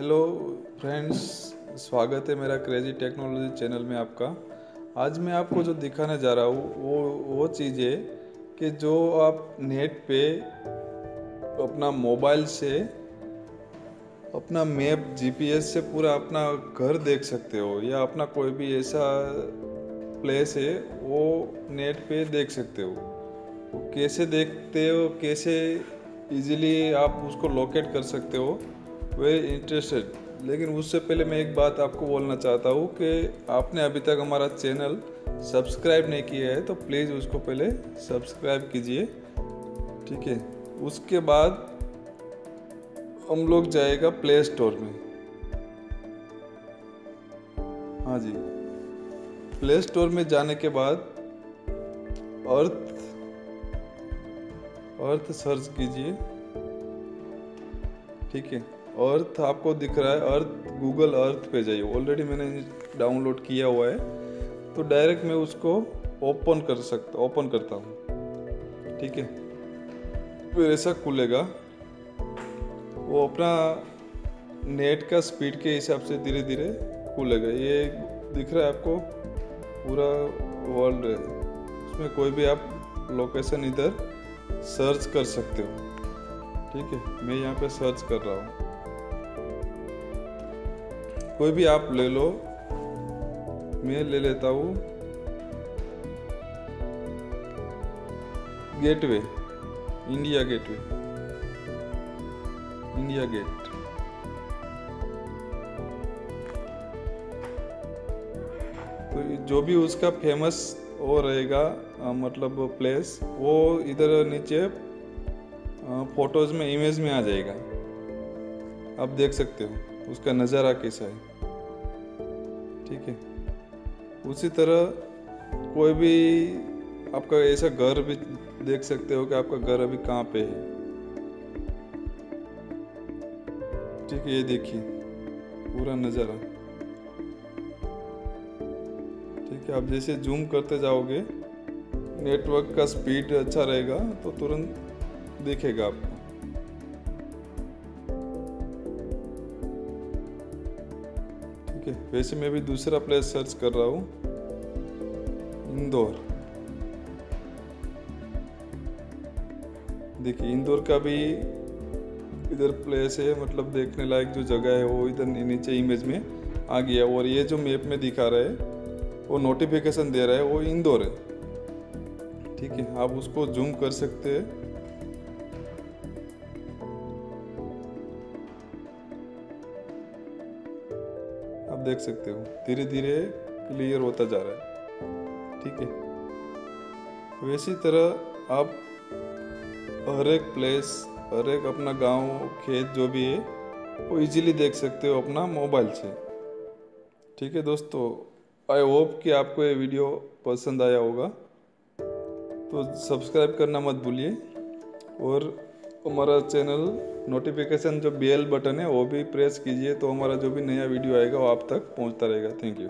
Hello friends स्वागत है मेरा क्रेजी टेक्नोलॉजी चैनल में आपका। आज मैं आपको जो दिखाने जा रहा हूँ, वो वो चीज़ है कि जो आप नेट पे अपना मोबाइल से, अपना मैप जीपीएस से पूरा अपना घर देख सकते हो, या अपना कोई भी ऐसा प्लेस है, वो नेट पे देख सकते हो। कैसे देखते हो, कैसे इजीली आप उसको लोकेट कर सकते हो वेरी इंटरेस्टेड लेकिन उससे पहले मैं एक बात आपको बोलना चाहता हूँ कि आपने अभी तक हमारा चैनल सब्सक्राइब नहीं किया है तो प्लीज़ उसको पहले सब्सक्राइब कीजिए। ठीक है? उसके बाद हम लोग जाएगा प्ले स्टोर में। हाँ जी। प्ले स्टोर में जाने के बाद अर्थ अर्थ सर्च कीजिए। ठीक है? अर्थ आपको दिख रहा है अर्थ गूगल अर्थ पे जाइए। ऑलरेडी मैंने डाउनलोड किया हुआ है। तो डायरेक्ट मैं उसको ओपन कर सकता ओपन करता हूँ। ठीक है? फिर ऐसा खुलेगा। वो अपना नेट का स्पीड के हिसाब से धीरे धीरे खुलेगा। ये दिख रहा है आपको? पूरा वर्ल्ड है। उसमें कोई भी आप लोकेशन इधर सर्च कर सकते हो। ठीक है? मैं यहाँ पे सर्च कर रहा हूँ। कोई भी आप ले लो। मैं ले लेता हूँ। Gateway. India gateway. India gate. तो जो भी उसका फ़ेमस वो रहेगा मतलब प्लेस वो इधर नीचे फ़ोटोज़ में इमेज में आ जाएगा। आप देख सकते हो, उसका नज़ारा कैसा है। ठीक है। उसी तरह कोई भी आपका ऐसा घर भी देख सकते हो कि आपका घर अभी कहाँ पे है। ठीक है, ये देखिए, पूरा नज़ारा। ठीक है, आप जैसे जूम करते जाओगे नेटवर्क का स्पीड अच्छा रहेगा तो तुरंत देखेगा आपको ठीक है वैसे मैं भी दूसरा प्लेस सर्च कर रहा हूँ। इंदौर। देखिए, इंदौर का भी इधर प्लेस है मतलब देखने लायक जो जगह है, वो इधर नीचे इमेज में आ गया। और ये जो मैप में दिखा रहा है, वो नोटिफिकेशन दे रहा है, वो इंदौर है। ठीक है, आप उसको जूम कर सकते हैं। आप देख सकते हो। धीरे धीरे क्लियर होता जा रहा है। ठीक है? वैसी तरह आप हर एक प्लेस हर एक अपना गाँव, खेत जो भी है, वो इजीली देख सकते हो अपना मोबाइल से। ठीक है दोस्तों? आई होप कि आपको ये वीडियो पसंद आया होगा। तो सब्सक्राइब करना मत भूलिए। और हमारा चैनल नोटिफिकेशन जो बेल बटन है, वो भी प्रेस कीजिए तो हमारा जो भी नया वीडियो आएगा, वो आप तक पहुँचता रहेगा। Thank you